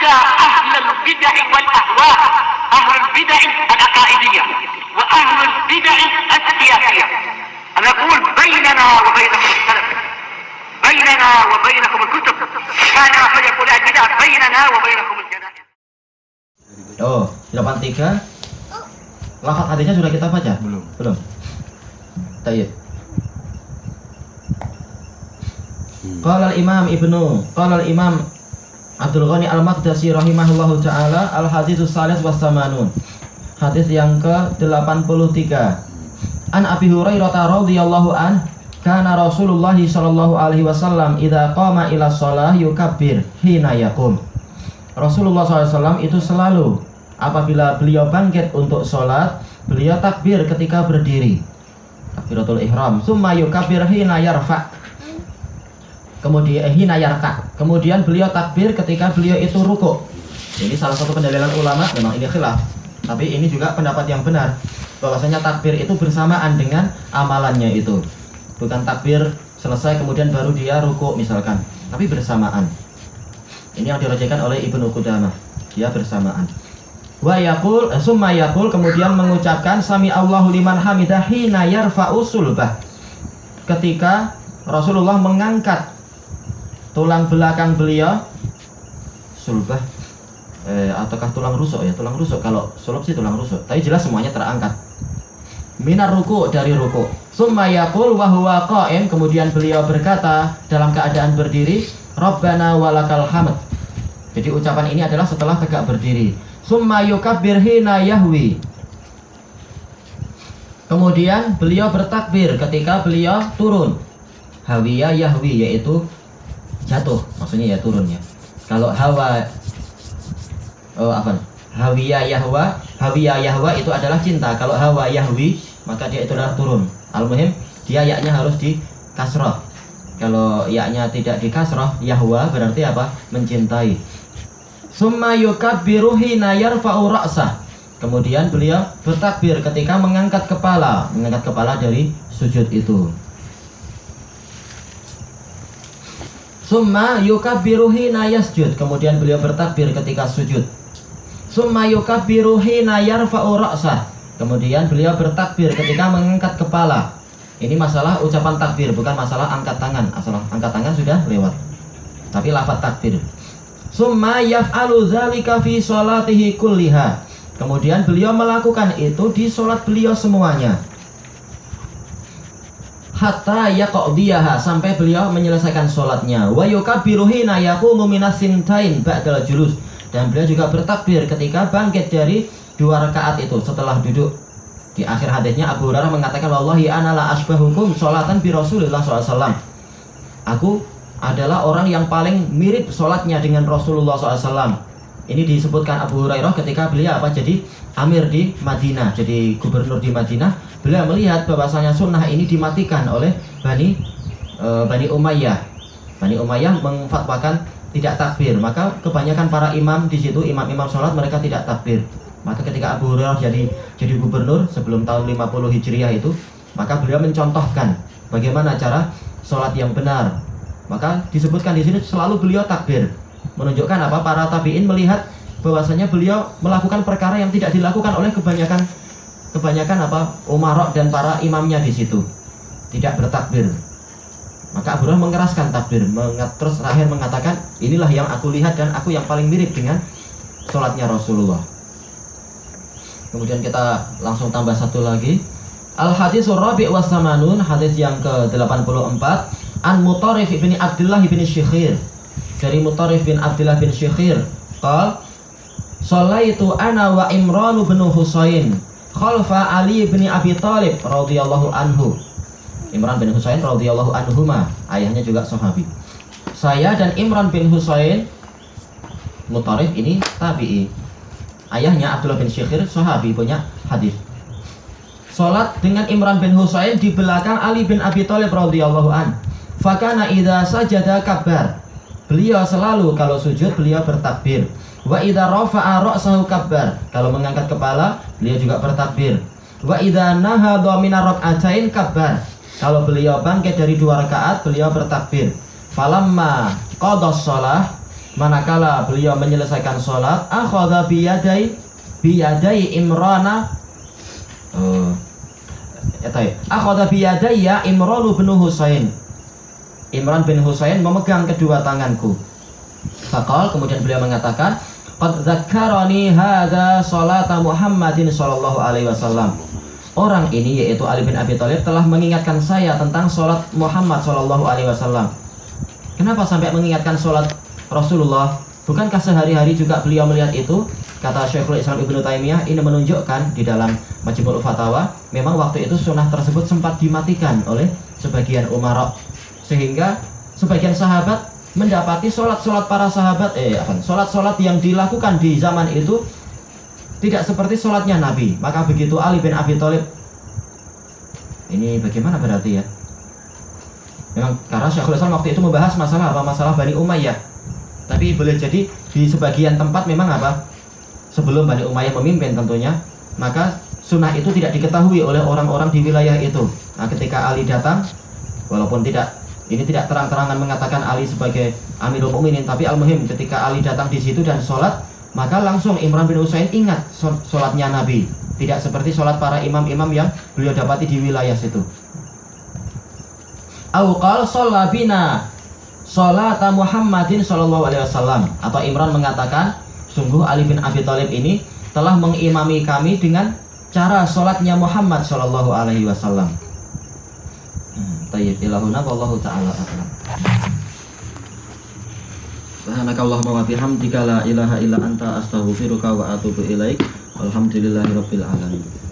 حتى أهل البدع والأهواء أهل البدع العقائدية وأهل البدع السياسية أنا أقول بيننا وبينكم السلف بيننا وبينكم الكتب كان فيقول البدع بيننا وبينكم الجنائز Oh, di depan tiga. Lafaz hadisnya sudah kita baca? Belum. Belum. Tayyib. Qala al-Imam Ibnu, qala al-Imam Abdul Ghani Al-Maqdisi rahimahullahu taala al-haditsus salis was samanun. Hadis yang ke-83. An Abi Hurairah radhiyallahu an kana Rasulullah sallallahu alaihi wasallam idza qama ila shalah yukabbir hina yaqum. Rasulullah SAW itu selalu apabila beliau bangkit untuk sholat, beliau takbir ketika berdiri. Takbiratul ihram. Summa yukabbir hina yarfa. Kemudian eh, hina yarka. Kemudian beliau takbir ketika beliau itu ruku. Ini salah satu pendalilan ulama, memang ini khilaf. Tapi ini juga pendapat yang benar bahwasanya takbir itu bersamaan dengan amalannya itu. Bukan takbir selesai kemudian baru dia ruku misalkan, tapi bersamaan. Ini yang dirajakan oleh Ibnu Qudamah. Dia bersamaan. Wa yaqul eh, summa yaqul kemudian mengucapkan sami Allahu liman hamidah hina yarfa'u sulbah. Ketika Rasulullah mengangkat tulang belakang beliau. Sulbah. Eh, ataukah tulang rusuk? Ya tulang rusuk. Kalau sulub sih tulang rusuk. Tapi jelas semuanya terangkat. Minar ruku dari ruku. Summa yaqul wa huwa qa'im. Kemudian beliau berkata dalam keadaan berdiri Rabbana walakal hamd. Jadi ucapan ini adalah setelah tegak berdiri. Summa yukabbir hina yahwi. Kemudian beliau bertakbir ketika beliau turun. Hawiya yahwi yaitu jatuh maksudnya ya turun ya. Kalau hawa oh apa? Hawiya yahwa hawiya yahwa itu adalah cinta. Kalau hawa yahwi maka dia itu adalah turun. Al-muhim dia yaknya harus di kasroh kalau yaknya tidak di kasroh yahwa berarti apa? Mencintai. Summa yukabbiru hina yarfa'u ra'sah. Kemudian beliau bertakbir ketika mengangkat kepala. Mengangkat kepala dari sujud itu Summa yukabbiru hina yasjud. Kemudian beliau bertakbir ketika sujud. Summa yukabbiru hina yarfa'u. Kemudian beliau bertakbir ketika mengangkat kepala. Ini masalah ucapan takbir, bukan masalah angkat tangan. Asal angkat tangan sudah lewat. Tapi lafaz takbir. Summa yaf'alu dzalika fi sholatihi kulliha. Kemudian beliau melakukan itu di sholat beliau semuanya hatta yaqdiyaha sampai beliau menyelesaikan sholatnya. Wa yukabbiru hina yaqumu minas sintain ba'dal julus. Dan beliau juga bertakbir ketika bangkit dari dua rakaat itu setelah duduk. Di akhir hadisnya Abu Hurairah mengatakan wallahi ana la asbahukum sholatan bi Rasulillah SAW aku adalah orang yang paling mirip sholatnya dengan Rasulullah SAW ini disebutkan Abu Hurairah ketika beliau apa? Jadi amir di Madinah jadi gubernur di Madinah. Beliau melihat bahwasanya sunnah ini dimatikan oleh Bani e, Bani Umayyah. Bani Umayyah mengfatwakan tidak takbir. Maka kebanyakan para imam di situ imam-imam sholat mereka tidak takbir. Maka ketika Abu Hurairah jadi jadi gubernur sebelum tahun 50 Hijriah itu maka beliau mencontohkan bagaimana cara sholat yang benar. Maka disebutkan di sini selalu beliau takbir menunjukkan apa? Para tabiin melihat bahwasanya beliau melakukan perkara yang tidak dilakukan oleh kebanyakan kebanyakan apa? Umarok dan para imamnya di situ. Tidak bertakbir. Maka Abu Hurairah mengeraskan takbir mengat, terus terakhir mengatakan inilah yang aku lihat dan aku yang paling mirip dengan sholatnya Rasulullah. Kemudian kita langsung tambah satu lagi. Al hadis Rabi was samanun hadis yang ke-84 An Mutarif bin Abdullah bin Syekhir dari Mutarif bin Abdullah bin Syekhir qal Salaitu ana wa Imran bin Husain khalfa Ali bin Abi Thalib radhiyallahu anhu. Imran bin Husain radhiyallahu anhuma, ayahnya juga sahabi. Saya dan Imran bin Husain Mutarif ini tabi'i. Ayahnya Abdullah bin Syekhir sahabi punya hadis. Salat dengan Imran bin Husain di belakang Ali bin Abi Thalib radhiyallahu an. Fakana idza sajada kabar. Beliau selalu kalau sujud beliau bertakbir. Wa idza rafa'a ra'sahu kabbar. Kalau mengangkat kepala, beliau juga bertakbir. Wa idza nahadha min rak'atain kabbar. Kalau beliau bangkit dari dua rakaat, beliau bertakbir. Falamma qada shalah manakala beliau menyelesaikan sholat akhadha biyadai biyadai imrana oh ya tahu akhadha biyadaya imran bin husain Imran bin Husain memegang kedua tanganku Fakal kemudian beliau mengatakan Qad dzakkarani hadza salata Muhammadin sallallahu alaihi wasallam Orang ini yaitu Ali bin Abi Thalib telah mengingatkan saya tentang sholat Muhammad sallallahu alaihi wasallam Kenapa sampai mengingatkan sholat Rasulullah? Bukankah sehari-hari juga beliau melihat itu? Kata Syekhul Islam Ibnu Taimiyah ini menunjukkan di dalam Majmu'ul Fatawa memang waktu itu sunnah tersebut sempat dimatikan oleh sebagian umarok sehingga sebagian sahabat mendapati sholat-sholat para sahabat eh sholat-sholat yang dilakukan di zaman itu tidak seperti sholatnya Nabi. Maka begitu Ali bin Abi Thalib ini bagaimana berarti ya? Memang karena Syekhul Islam waktu itu membahas masalah apa? Masalah Bani Umayyah. Tapi boleh jadi di sebagian tempat memang apa? Sebelum Bani Umayyah memimpin tentunya maka sunnah itu tidak diketahui oleh orang-orang di wilayah itu. Nah ketika Ali datang walaupun tidak ini tidak terang-terangan mengatakan Ali sebagai Amirul Mukminin, tapi al-muhim ketika Ali datang di situ dan sholat, maka langsung Imran bin Usain ingat sholatnya Nabi. Tidak seperti sholat para imam-imam yang beliau dapati di wilayah situ. Awqal sholabina sholata Muhammadin sallallahu alaihi wasallam atau Imran mengatakan sungguh Ali bin Abi Thalib ini telah mengimami kami dengan cara sholatnya Muhammad sallallahu alaihi wasallam. Tayyib ilahuna wallahu ta'ala a'lam. Subhanakallahumma wa bihamdika la ilaha illa anta astaghfiruka wa atubu ilaik. Alhamdulillahirabbil alamin.